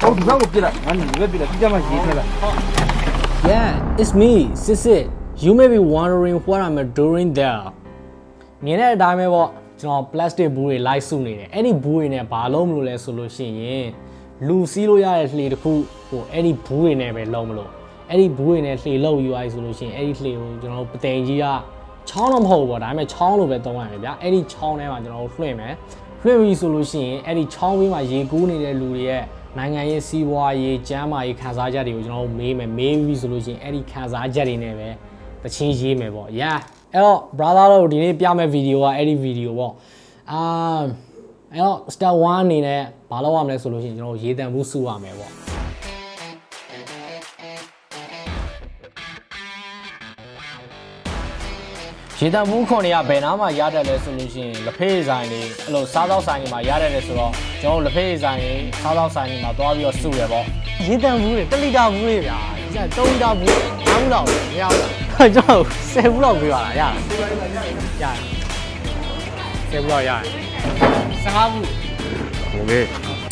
ဟုတ်ဒီဘက်ကိုပြစ်လိုက်ငါဒီဘက်ပြစ်လိုက်ဒီကြမှာရေးထည့်လိုက် Yeah, it's me, Sisit. You may be wondering what I'm doing there. မြင်တဲ့အတိုင်းပဲပေါ့ကျွန်တော် plastic ဘူးတွေလိုက်စုနေတယ်အဲ့ဒီဘူးတွေနဲ့ဘာလုံးမလို့လဲဆိုလို့ရှိရင်လူစီးလို့ရတဲ့လှေတစ်ခုဟိုအဲ့ဒီဘူးတွေနဲ့ပဲလုံးမလို့အဲ့ဒီဘူးတွေနဲ့လှေလုံးယူလိုက်ဆိုလို့ရှိရင်အဲ့ဒီလှေကိုကျွန်တော်တို့ပသိမ်ကြီးကချောင်းတော့မဟုတ်ဘူးပေါ့ဒါပေမဲ့ချောင်းလိုပဲသုံးရမယ်ဗျာအဲ့ဒီချောင်းထဲမှာကျွန်တော်တို့လွှင့်မယ် လွှင့်ပြီဆိုလို့ရှိရင်အဲ့ဒီချောင်းဘေးမှာရေကူးနေတဲ့လူတွေရဲ့နိုင်ငံရေးစီးပွားရေးကျန်းမာရေးခံစားချက်တွေကိုကျွန်တော်တို့မေးမယ်မေးပြီဆိုလို့ရှိရင်အဲ့ဒီခံစားချက်တွေနဲ့ပဲတချင်းရေးမယ်ပေါ့ yeah အဲ့တော့ brother တို့ဒီနေ့ပြမယ့်ဗီဒီယိုကအဲ့ဒီဗီဒီယိုပေါ့အာအဲ့တော့ step 1အနေနဲ့ဘာလုပ်ရမလဲဆိုလို့ရှိရင်ကျွန်တော်တို့ရေတံမှုစုရမယ်ပေါ့ ရေတံမှုခွန်တွေကဘယ်နားမှာရတတ်လဲဆိုလို့ရှိရင်လက်ဖေးဆိုင်တွေအဲ့လိုစားသောက်ဆိုင်တွေမှာရတတ်တယ်ဆိုတော့ကျွန်တော်တို့လက်ဖေးဆိုင်တွေစားသောက်ဆိုင်တွေမှာသွားပြီးတော့စုရပေါ့ရေတံမှုတွေ1လီတာဘူးတွေဗျာဒီက3လီတာဘူး5ဘူးလောက်မရဘူးလားကျွန်တော်10ဘူးလောက်ပေးပါလားရလားရတယ်10ဘူးလောက်ရတယ်15ဘူး โอเค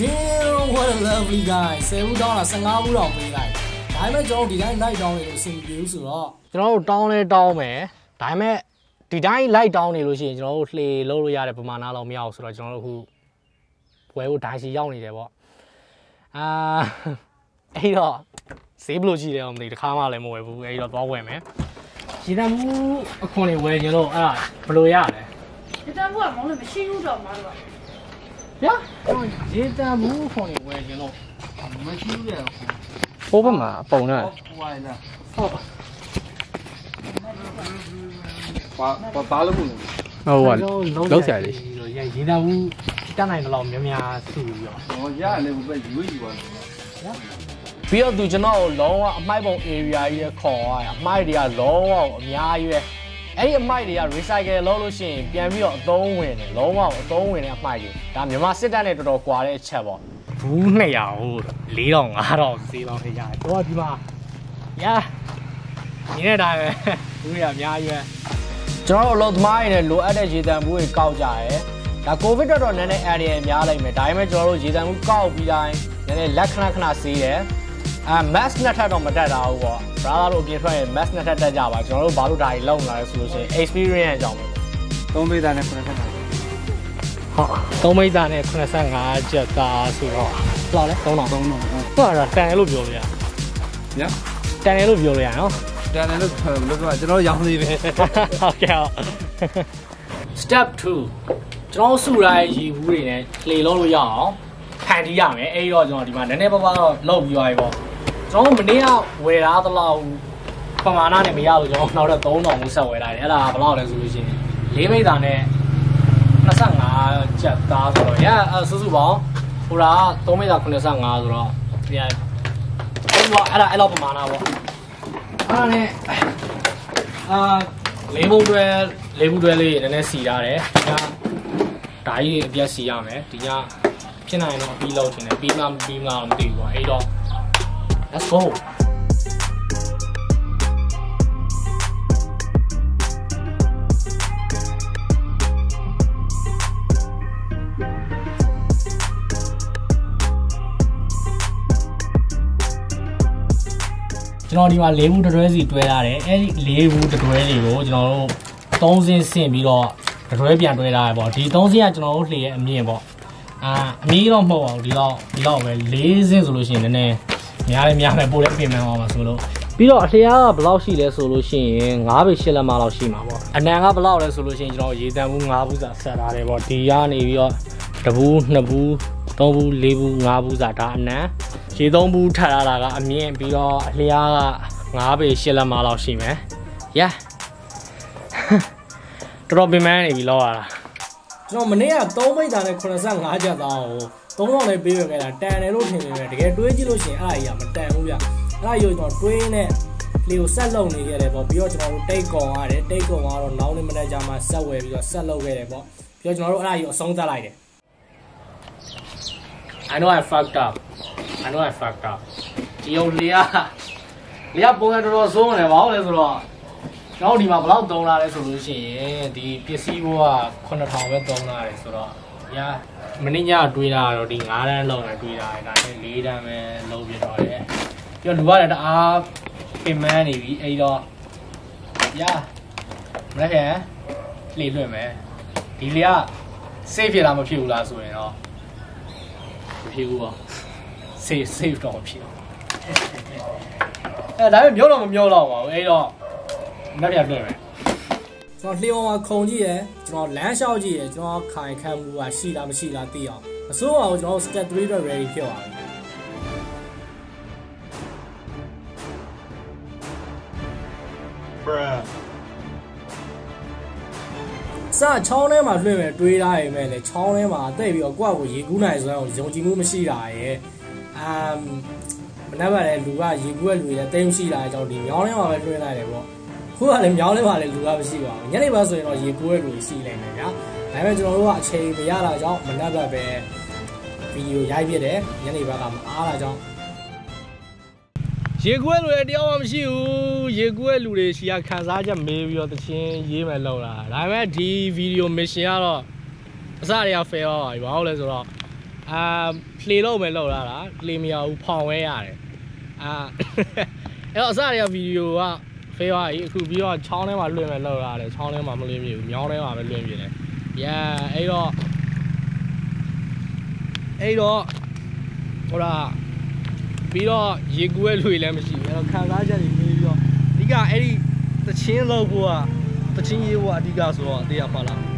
Damn what a lovely guy 10ဘူးတောင်းတာ15ဘူးတောင်ပေးလိုက်ဒါပေမဲ့ကျွန်တော်ဒီတိုင်းလိုက်တောင်းနေလို့အဆင်မပြေဘူးဆိုတော့ကျွန်တော်တို့တောင်းလဲတောင်းမယ်ဒါပေမဲ့ ဒီတိုင်းလိုက်တောင်းနေလို့ရှိရင်ကျွန်တော်တို့လှေလုံးလို့ရတဲ့ပမာဏလောက်မရဘူးဆိုတော့ကျွန်တော်တို့ခုပွဲဖို့ဒိုင်စီရောက်နေတယ်ပေါ့အာအဲ့တော့ဈေးဘယ်လိုကြည့်လဲမသိတခါမှလည်းမဝယ်ဘူးအဲ့တော့သွားဝယ်မယ်ရည်တမှုအခွန်တွေဝယ်ခြင်းလို့အဲ့ဒါဘယ်လိုရလဲဒီတန်းဘုကမောင်းလို့မရှိဘူးတော့မတော်ဗျာရေတံဘူးအခွန်တွေဝယ်ခြင်းလို့မရှိဘူးလေဟိုဘက်မှာပုံနဲ့ဟိုဝိုင်းလားဟုတ် ဘာဘာဘာလို့မလဲဟိုကလောက်ဆရာလေးရရေတံဘူးတက်နိုင်တော့များများစုပြီးတော့ဟောရလေဘယ်ရွေးယူပါလဲပြီးတော့သူကျွန်တော်ကိုလုံးဝအမိုက်ပုံ area ကြီးရခေါ်သွားတယ်အမိုက်တွေကလုံးဝအများကြီးပဲအဲ့ဒီအမိုက်တွေက recycle လုပ်လို့ရှိရင်ပြန်ပြီးတော့အသုံးဝင်တယ်လုံးဝအသုံးဝင်တဲ့အမိုက်တွေဒါမြန်မာစစ်တပ်နဲ့တော်တော်ကွာတဲ့အချက်ပေါ့ဘူး200ဟုတ်4000 5000ဈေးလောက်ထရတယ်တော့ဒီမှာရာဒီနေ့တိုင်းပဲဘူးတွေအများကြီးပဲ ကျွန်တော်တို့အလုပ်သမားတွေနဲ့လိုအပ်တဲ့ရေတံဘူးတွေကောက်ကြရဲဒါကိုဗစ်တော့တော့နည်းနည်း area များလိုက်မယ်ဒါပေမဲ့ကျွန်တော်တို့ရေတံဘူးကောက်ပြီးတိုင်းနည်းနည်းလက်ခဏခဏဆေးတယ်အာ mass နှစ်ထပ်တော့မတက်တာဘူးပေါ့ brother တို့အပြင်ထွက်ရင် mass နှစ်ထပ်တက်ကြပါကျွန်တော်တို့ဘာလို့ဒါကြီးလုံလာလဲဆိုလို့ရှိရင် experience အကြောင်းပဲသုံးပေးတာနဲ့ခုနကဟုတ်သုံးမိသားနဲ့85ကျပ်သားဆိုတော့ဘယ်လောက်လဲ3000သုံးတော့ဟုတ်လားတန်တယ်လို့ပြောလို့ရညတန်တယ်လို့ပြောလို့ရနော် တန်တယ်လို့လို့ကကျွန်တော်ရောင်းသေးပဲဟုတ်ကဲ့ဟုတ် step 2ကျွန်တော်စုရိုင်းရေဘူးတွေနဲ့လှေလုံးလို့ရအောင်ဖန်တီးရမယ်အဲ့တော့ကျွန်တော်ဒီမှာနည်းနည်းပါးပါးတော့လုပ်ပြီးသွားပြီပေါ့ကျွန်တော်မနေ့ကဝယ်ထားသလောက်ပမာဏနဲ့မရလို့ကျွန်တော်နောက်တော့3000ဘူးဆက်ဝယ်လိုက်တယ်အဲ့ဒါဘယ်လောက်လဲဆိုလို့ရှိရင်၄မိသားနဲ့25ကျပ်သားဆိုတော့ရအဲ့စုစုပေါင်းဟိုတာ3မိသား85ဆိုတော့ဒီကအဲ့တော့အဲ့ဒါအဲ့လောက်ပမာဏပေါ့ အဲ့ဒါနဲ့အာလေးဘုံတွဲလေးဘုံတွဲလေးနည်းနည်းစီထားတယ်ဒီကဓာကြီးအပြက်စီရမယ်ဒီကဖြစ်နိုင်တော့ပြီးလောက်တင်တယ်ပြီးမှမပြီးမှတော့မသိဘူးပေါ့အဲ့တော့ let's go ကျွန်တော်ဒီမှာ၄ဘူးတစ်တွဲစီတွဲထားတယ်အဲ့ဒီ၄ဘူးတစ်တွဲတွေကိုကျွန်တော်တို့၃စင်းဆင့်ပြီးတော့တစ်တွဲပြန်တွဲထားရပေါ့ဒီ၃စင်းကကျွန်တော်တို့လှေရဲ့အမြင့်ပေါ့အာအမြင့်တော့မဟုတ်ပါဘူးဒီတော့ဒီတော့ပဲ၄စင်းဆိုလို့ရှိရင်နည်းနည်းများတယ်များမယ်ပို့လည်းအပြင်မှန်းအောင်ပါဆိုလို့ပြီးတော့အလျားကဘယ်လောက်ရှိလဲဆိုလို့ရှိရင်9ပေ10လက်မလောက်ရှိမှာပေါ့အနံကဘယ်လောက်လဲဆိုလို့ရှိရင်ကျွန်တော်ရေတံဘူး9ဘူးစာဆက်ထားတယ်ပေါ့ဒီကနေပြီးတော့တဘူး2ဘူး 3ဘူး4ဘူး5ဘူးစာဒါအနံရေ3ဘူးထပ်ထားတာကအမြင့်ပြီးတော့အလျားက9ပေ10လက်မလောက်ရှိမယ် yeah တော်တော်ပင်ပန်းနေပြီလောက်ရတာကျွန်တော်မနေ့က3မိတ်တာနဲ့85ကျပ်သားကို3000နဲ့ပေးရခဲ့တာတန်တယ်လို့ထင်နေတယ်တကယ်တွေးကြည့်လို့ရှိရင်အဲ့ဒါကြီးကမတန်ဘူးဗျအဲ့ဒါကြီးကိုကျွန်တော်တွေးနဲ့လေကိုဆက်လုံနေခဲ့တယ်ပေါ့ပြီးတော့ကျွန်တော်တို့တိတ်ကောင်ရတယ်တိတ်ကောင်ကတော့နောက်နေ့မနေ့ကျမှဆက်ဝယ်ပြီးတော့ဆက်လုပ်ခဲ့တယ်ပေါ့ပြီးတော့ကျွန်တော်တို့အဲ့ဒါကြီးကိုအဆုံးသတ်လိုက်တယ် I know I fucked up I know I fucked up ဒီုံလေကလေကပုံစံတော်တော်စိုးနေပါဦးလေဆိုတော့ကျွန်တော်ဒီမှာဘယ်လောက်သုံးလာလဲဆိုလို့ရှိရင်ဒီပစ္စည်းဘောက9000ပဲသုံးလာတယ်ဆိုတော့ညာမင်းညတွေးတာကတော့ဒီ9တန်းလောက်နဲ့တွေးတာဒါနဲ့4တန်းပဲလုံးပြတော့တယ်ပြီးတော့လူကလည်းတအားပင်မန်းနေပြီအဲ့တော့ရာမနေ့ကလေလွှင့်မယ်ဒီလေက save ဖြစ်လားမဖြစ်ဘူးလားဆိုရင်တော့ မဖြစ်ဘူးပေါ့ save save တော့မဖြစ်ဘူးအဲဒါပေမဲ့မျိုးတော့မမျိုးတော့ပါဘူးအဲ့တော့မနေ့ကလွှင့်မယ်ကျွန်တော်လှေပေါ်မှာခုံကြည့်ရယ်ကျွန်တော်လမ်းလျှောက်ကြည့်ရယ်ကျွန်တော်ခိုင်ခန့်မှုကရှိလားမရှိလားသိအောင်မစိုးပါဘူးကျွန်တော် step 3အတွက် ready ဖြစ်သွားပြီ စချောင်းထဲမှာလွှင့်မယ်တွေးထားရမယ်လေချောင်းထဲမှာတိတ်ပြီးတော့ကိုယ့်ကိုရေကူးနိုင်စွမ်းကိုယုံကြည်မှုမရှိတာရယ်အမ်မနေ့ကလည်းလူကရေကူးရဲ့လူတွေလည်းတိတ်မရှိတာကြောင့်ဒီမြောင်းထဲမှာပဲလွှင့်လိုက်တယ်ပေါ့ခုကလည်းမြောင်းထဲမှာလည်းလူကမရှိပါဘူးညနေပိုင်းဆိုရင်တော့ရေကူးရဲ့လူတွေရှိနေတယ်ဗျာဒါပေမဲ့ကျွန်တော်တို့ကအချိန်မရတာကြောင့်မနေ့ကပဲဗီဒီယိုရိုက်ပြတယ်ညနေဘက်ကမအားတာကြောင့် ရေကူးရဲ့လူတွေတရားမှမရှိဘူးရေကူးရဲ့လူတွေရှီကခံစားချက်မေးပြီးတော့တချင်းရေးမယ်လောက်တာဒါပေမဲ့ဒီဗီဒီယိုမစ်ရှင်ကတော့အစတွေက fail သွားပါပြီဘာလို့လဲဆိုတော့အာ play လုပ်မယ်လောက်လာတာ play မရဘူးဖောင်ဝဲရတယ်အာအဲ့တော့အစတွေကဗီဒီယိုက fail သွားပြီအခုပြီးတော့ချောင်းထဲမှာလွှင့်မယ်လောက်ရတယ်ချောင်းထဲမှာမလွှင့်ပြဘူးမြောင်းထဲမှာပဲလွှင့်ပြတယ် yeah အဲ့တော့အဲ့တော့ဟိုလား ပြီးတော့ရေကူးရဲ့လူတွေလည်းမရှိဘူးအဲ့တော့ခံစားချက်တွေနေပြီးတော့အဓိကအဲ့ဒီတချင်းလောက်ဖို့ကတချင်းရေးဖို့ကအဓိကဆိုတော့အသေးရပါလား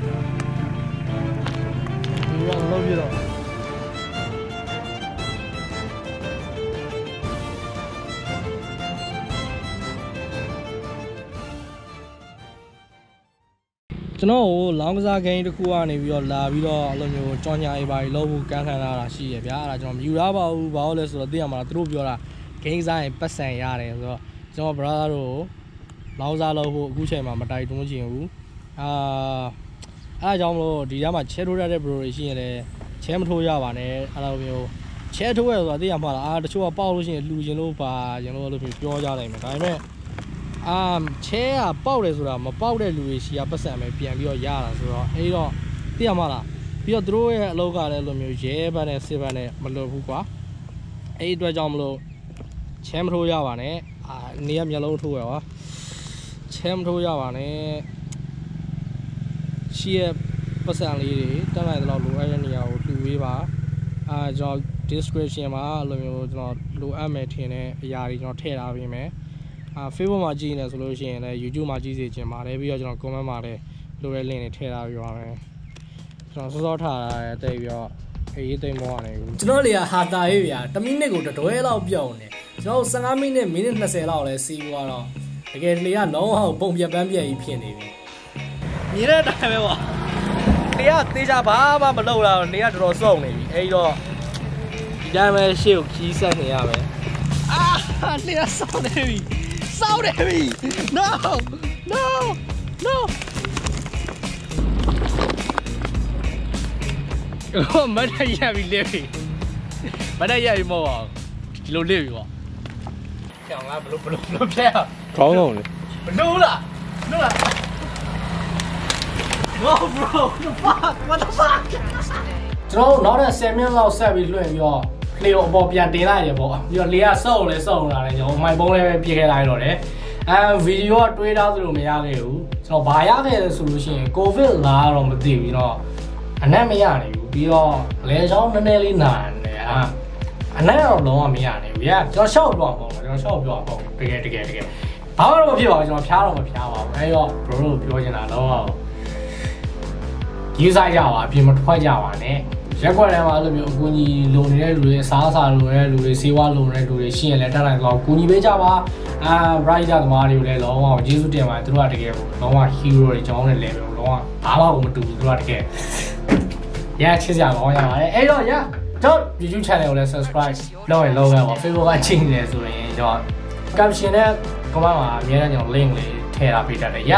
ကျွန်တော်ကိုလောင်းကစားဂိမ်းတစ်ခုကနေပြီးတော့လာပြီးတော့အဲ့လိုမျိုးကြောင်ညာရေးပါပြီးလောက်ဖို့ကမ်းလှမ်းလာတာရှိရဗျာအဲ့ဒါကျွန်တော်မယူရပါဘူးဘာလို့လဲဆိုတော့သိရမှာလားသူတို့ပြောတာဂိမ်းစားရင်ပတ်စံရတယ်ဆိုတော့ကျွန်တော် brother တို့ကိုလောင်းစားလို့ဖို့အခုချိန်မှာမတိုက်တွန်းချင်ဘူးအာအဲ့ဒါကြောင့်မလို့ဒီထဲမှာချဲထိုးရတဲ့ bro တွေရှိရင်လည်းချဲမထိုးရပါနဲ့အဲ့လိုမျိုးချဲထိုးရဆိုတာသိရမှာလားအာတချို့ကပေါက်လို့ရှိရင်လှူခြင်းလို့ပါကျွန်တော်တို့လိုမျိုးပြောကြနိုင်မယ်ဒါပေမဲ့ အာချဲကပေါက်တယ်ဆိုတာမပေါက်တဲ့လူတွေရှိရပတ်စံပဲပြန်ပြီးတော့ရတာဆိုတော့အဲ့တော့သိရမှာလားပြီးတော့သူတို့ရဲ့အလုပ်ကလည်းလိုမျိုးရဲဘတ်နဲ့စစ်ဘတ်နဲ့မလွတ်ဘူးကွာအဲ့ဒီအတွက်ကြောင့်မလို့ချဲမထိုးရပါနဲ့အာနေရမျက်လုံးထိုးရပါချဲမထိုးရပါနဲ့ရှိရပတ်စံလေးတွေတက်လိုက်တော့လိုအပ်တဲ့နေရာကိုလှူပေးပါအာကျွန်တော် description မှာအဲ့လိုမျိုးကျွန်တော်လိုအပ်မယ်ထင်တဲ့အရာတွေကျွန်တော်ထည့်ထားပေးမယ် အာ Facebook မှာကြည့်နေဆိုလို့ရှိရင်လည်း YouTube မှာကြည့်စေချင်ပါတယ်ပြီးတော့ကျွန်တော် comment မှာလည်းလိုတဲ့ link တွေထည့်ထားပေးပါမယ်ကျွန်တော်စောစောထားတာတဲ့ပြီးတော့အေးသိမ့်မောရတယ်ကျွန်တော်လေဟာတာရေးဗျာ1မိနစ်ကိုတတွဲလောက်ပြောင်းနေကျွန်တော်15မိနစ်မိနစ်20လောက်လဲစီးသွားတော့တကယ်လေကလုံးဝပုံပြက်ပန်းပြက်ကြီးဖြစ်နေပြီမြင်တဲ့အတိုင်းပဲပေါ့လေကတေးချဘာမှမလုပ်တော့လေကတော်တော်စုံနေပြီအဲ့တော့ဒီတိုင်းပဲရှေ့ကိုခီးဆက်နေရမယ်အာလေကစောင်းနေပြီ စောင်းနေပြီ no no no ဟိုမတ်ရရပြီလေပြီမတ်ရရပြီမဟုတ်ပါဘူးဒီလိုလေပြီပေါ့ကြောင်ကဘလို့ဘလို့ဘလို့ဖလဲအောင်ကောင်းတော့လေဘလို့လားဘလို့လား No bro the fuck what the fuck ကျွန်တော်နောက်တဲ့10မိနစ်လောက်ဆက်ပြီးလွှင့်ပြီးတော့ လေကိုအပေါ်ပြန်တင်လိုက်ရပေါ့ပြီးတော့လေကစော့လဲစော့လာတယ်ကျွန်တော်မိုင်ပုံးလည်းပဲပြေးခဲ့လိုက်တော့တယ်အဲဗီဒီယိုကတွေးထားသလိုမရခဲ့ဘူးကျွန်တော်ဘာရခဲ့လဲဆိုလို့ရှိရင်ကိုဗစ်လာတော့မသိဘူးကျွန်တော်အနက်မရနိုင်ဘူးပြီးတော့လဲချောင်းနည်းနည်းလေးနာနေဟာအနက်တော့လုံးဝမရနိုင်ဘူးရကျွန်တော်ရှောက်ပြောအောင်ပေါ့ကျွန်တော်ရှောက်ပြောအောင်ပေါ့တကယ်တကယ်တကယ်ဘာမှတော့မဖြစ်ပါဘူးကျွန်တော်ဖျားတော့မဖျားပါဘူးအဲတော့ bro တို့ပြောချင်တာတော့ယူဆိုင်ကြပါအပြင်မထွက်ကြပါနဲ့ ရက်ွက်ထဲမှာအဲ့လိုမျိုးအကူအညီလိုနေတဲ့လူတွေအစားအစာလိုနေတဲ့လူတွေစေဝါလိုနေတဲ့လူတွေရှိရင်လည်းတက်နိုင်တော့ကူညီပေးကြပါအာ brighter သမားတွေကိုလည်းလုံးဝကျေးဇူးတင်ပါတယ်သူတို့ကတကယ်လုံးဝ hero တွေကြောင်းနဲ့ level လုံးဝဘာမှမတူဘူးသူတို့ကတကယ်ရချစ်စရာကောင်းရပါတယ်အဲ့တော့ရတော့ YouTube channel ကိုလည်း subscribe လုပ်ရင်လုပ်ခဲ့ပါ Facebook ကချိန်နေတယ်ဆိုရင်ကျွန်တော် caption နဲ့ comment မှာအများကြီးကျွန်တော် link လေးထည့်ထားပေးတတ်တယ်ရ